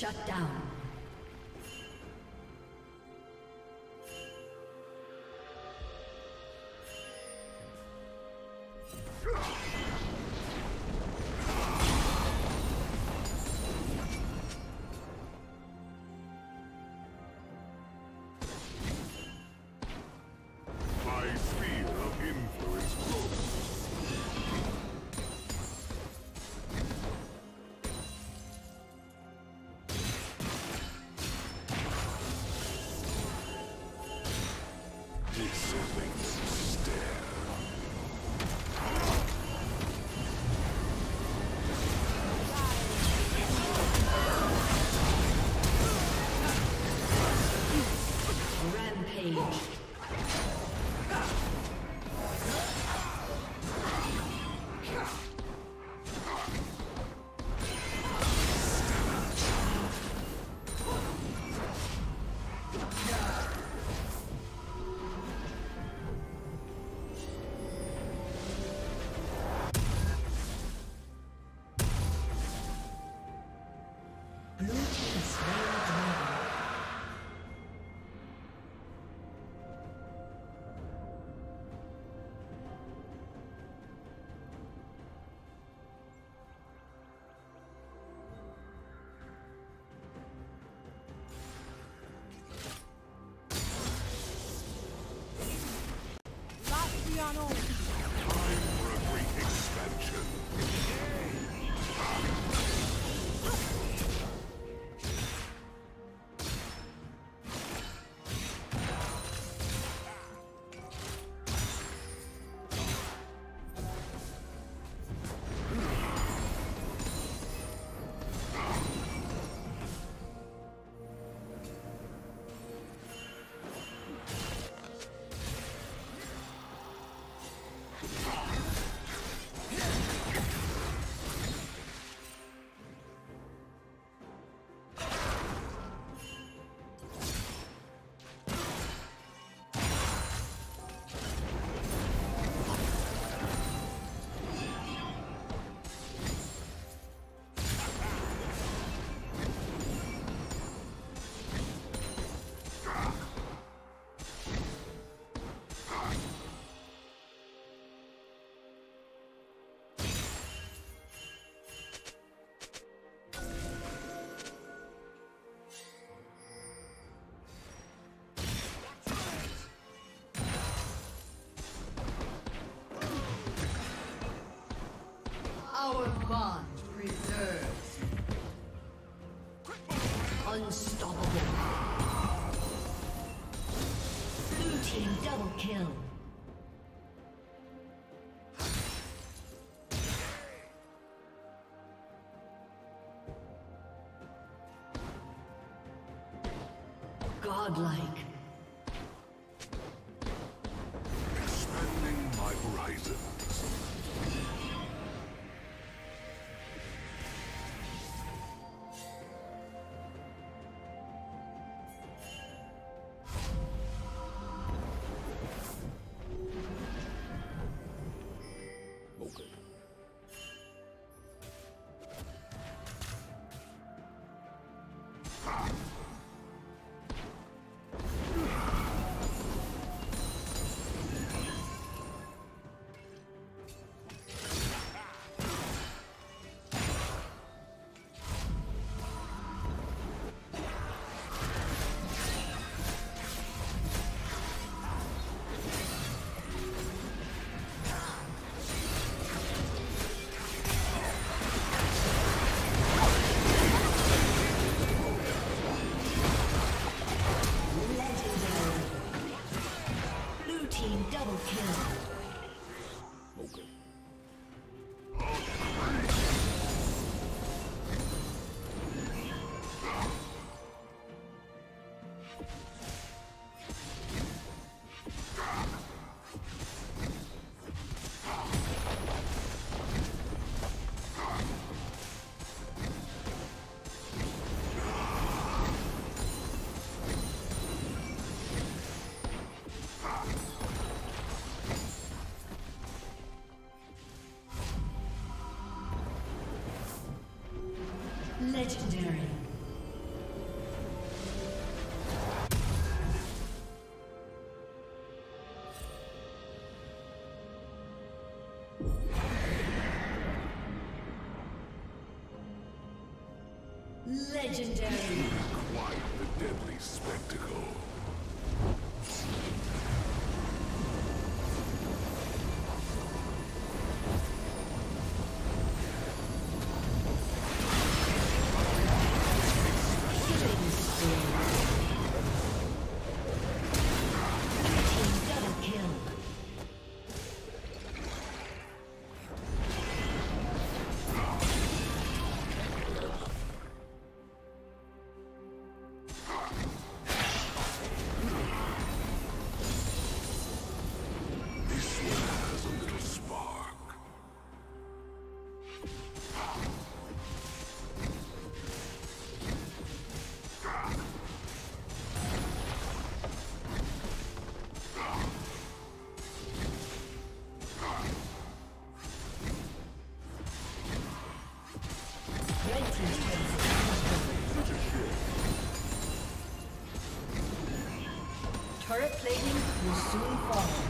Shut down. Unstoppable. Blue team double kill. Godlike. Legendary. He the deadly spirit. soon fall.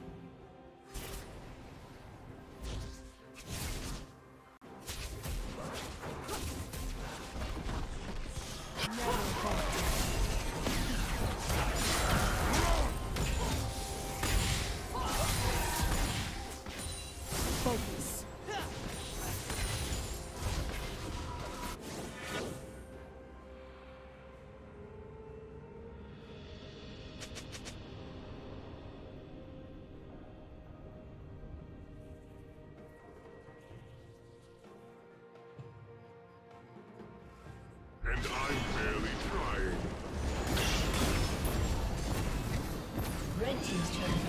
team's turret